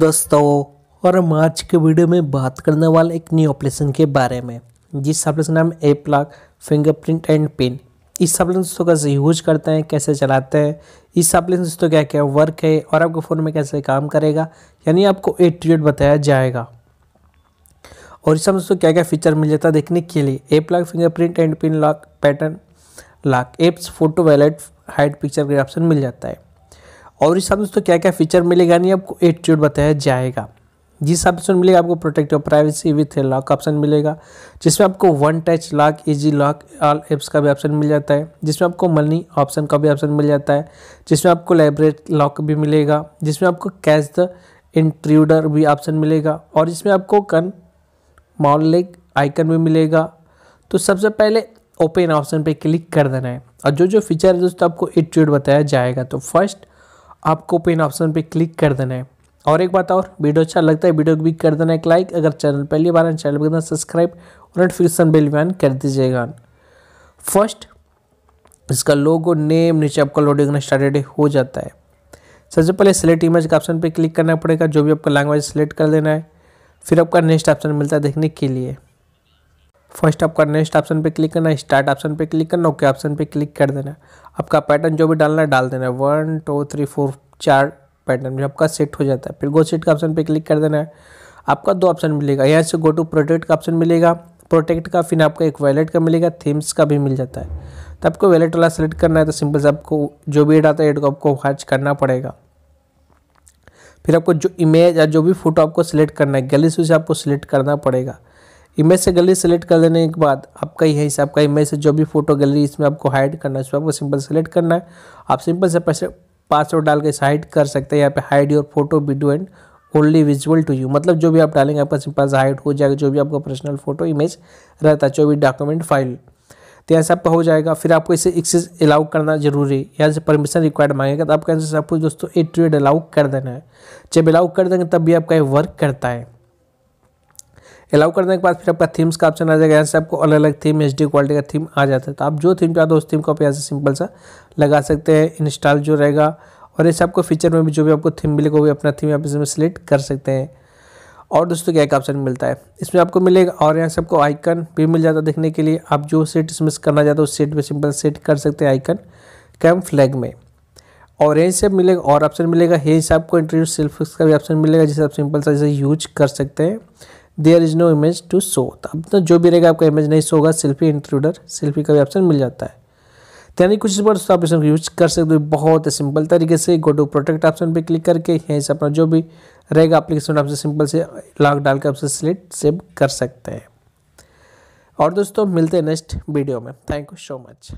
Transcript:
दोस्तों, और हम आज के वीडियो में बात करने वाले एक न्यू ऑपरेशन के बारे में, जिस ऑपरेशन नाम app lock fingerprint and pin इस ऑपरेशन दोस्तों कैसे यूज़ करते हैं, कैसे चलाते हैं, इस ऑपरेशन दोस्तों क्या क्या वर्क है, और आपके फ़ोन में कैसे काम करेगा, यानी आपको ए टू बताया जाएगा। और इस दोस्तों क्या क्या फीचर मिल जाता है देखने के लिए app lock fingerprint and pin lock pattern lock apps photo wallet hide picture का ऑप्शन मिल जाता है। और इस हिसाब से क्या क्या फीचर मिलेगा नहीं, आपको एटीट्यूड बताया जाएगा। जिस हिसाब से मिलेगा, आपको protect of privacy with lock option मिलेगा, जिसमें आपको one touch lock easy lock all apps का भी ऑप्शन मिल जाता है, जिसमें आपको मनी ऑप्शन का भी ऑप्शन मिल जाता है, जिसमें आपको लाइब्रेट लॉक भी मिलेगा, जिसमें आपको कैश द इंट्रूडर भी ऑप्शन मिलेगा, और इसमें आपको कन मॉलिक आइकन भी मिलेगा। तो सबसे पहले ओपन ऑप्शन पे क्लिक कर देना है, और जो जो फीचर है दोस्तों, आपको एटीट्यूड बताया जाएगा। तो फ़र्स्ट आपको पिन ऑप्शन पे क्लिक कर देना है। और एक बात और, वीडियो अच्छा लगता है, वीडियो को भी कर देना एक लाइक अगर चैनल पहली बार चैनल पर करना सब्सक्राइब और नोटिफिकेशन बेल भी ऑन कर दीजिएगा। फ़र्स्ट इसका लोगो नेम नीचे आपका लोडिंग करना स्टार्टेड हो जाता है। सबसे पहले सिलेक्ट इमेज का ऑप्शन पे क्लिक करना पड़ेगा, जो भी आपका लैंग्वेज सेलेक्ट कर देना है। फिर आपका नेक्स्ट ऑप्शन मिलता है देखने के लिए। फ़र्स्ट आपका नेक्स्ट ऑप्शन पे क्लिक करना, स्टार्ट ऑप्शन पे क्लिक करना, ओके ऑप्शन पे क्लिक कर देना। आपका पैटर्न जो भी डालना है, डाल देना है। वन, टू, थ्री, फोर, चार पैटर्न जो आपका सेट हो जाता है। फिर गो सेट का ऑप्शन पे क्लिक कर देना है। आपका दो ऑप्शन मिलेगा। यहाँ से गो टू प्रोटेक्ट का ऑप्शन मिलेगा। प्रोटेक्ट का, फिर आपको एक वैलेट का मिलेगा। थीम्स का भी मिल जाता है। तो आपको वैलेट वाला सेलेक्ट करना है तो सिंपल से आपको जो भी एड आता है एड को आपको हर्च करना पड़ेगा। फिर आपको जो इमेज या जो भी फ़ोटो आपको सिलेक्ट करना है गैलरी से आपको सिलेक्ट करना पड़ेगा। इमेज से गैलरी सेलेक्ट कर देने के बाद आपका यही से आपका इमेज से जो भी फ़ोटो गैलरी इसमें आपको हाइड करना है इसमें आपको सिंपल सेलेक्ट करना है। आप सिंपल से पैसे पासवर्ड डाल के हाइड कर सकते हैं। यहाँ पे hide your photo video and only visual to you मतलब जो भी आप डालेंगे, आपका सिंपल से हाइड हो जाएगा। जो भी आपका पर्सनल फ़ोटो इमेज रहता है, जो भी डॉक्यूमेंट फ़ाइल तो यहाँ से आपका हो जाएगा। फिर आपको इसे एक्सेस अलाउ करना ज़रूरी है। यहाँ से परमिशन रिक्वायर्ड मांगेगा तो आपका सब कुछ दोस्तों ए ट्रेड अलाउ कर देना है। जब अलाउ कर देंगे, तब भी आपका ये वर्क करता है। अलाउ करने के बाद फिर आपका थीम्स का ऑप्शन आ जाएगा। यहाँ से आपको अलग अलग थीम एचडी क्वालिटी का थीम आ जाता है। तो आप जो थीम चाहते हो उस थीम को आप यहाँ से सिंपल सा लगा सकते हैं इंस्टॉल जो रहेगा। और ऐसे आपको फीचर में भी जो भी आपको थीम मिलेगा, वो भी अपना थीम आप इसमें सेलेक्ट कर सकते हैं। और दोस्तों, क्या एक ऑप्शन मिलता है? इसमें आपको मिलेगा और यहाँ से आपको आइकन भी मिल जाता है देखने के लिए। आप जो सेट इसमें करना चाहते हो, उस सेट में सिंपल सेट कर सकते हैं आइकन कैम फ्लैग में। और यहीं से मिलेगा और ऑप्शन मिलेगा। यहीं से आपको इंट्रोड्यूस सेल्फ का भी ऑप्शन मिलेगा, जिसे आप सिंपल सा इसे यूज़ कर सकते हैं। There is no image to show अब तो जो भी रहेगा, आपका इमेज नहीं शो होगा सेल्फी इंट्रूडर सेल्फी का भी ऑप्शन मिल जाता है। तो यानी कुछ इस बार आप इसमें यूज़ कर सकते हो बहुत सिंपल तरीके से गो टू प्रोटेक्ट ऑप्शन पे क्लिक करके, यहीं से अपना जो भी रहेगा एप्लीकेशन आपसे सिंपल से लॉक डाल के आपसे सिलेक्ट सेव कर सकते हैं। और दोस्तों, मिलते हैं नेक्स्ट वीडियो में। Thank you so much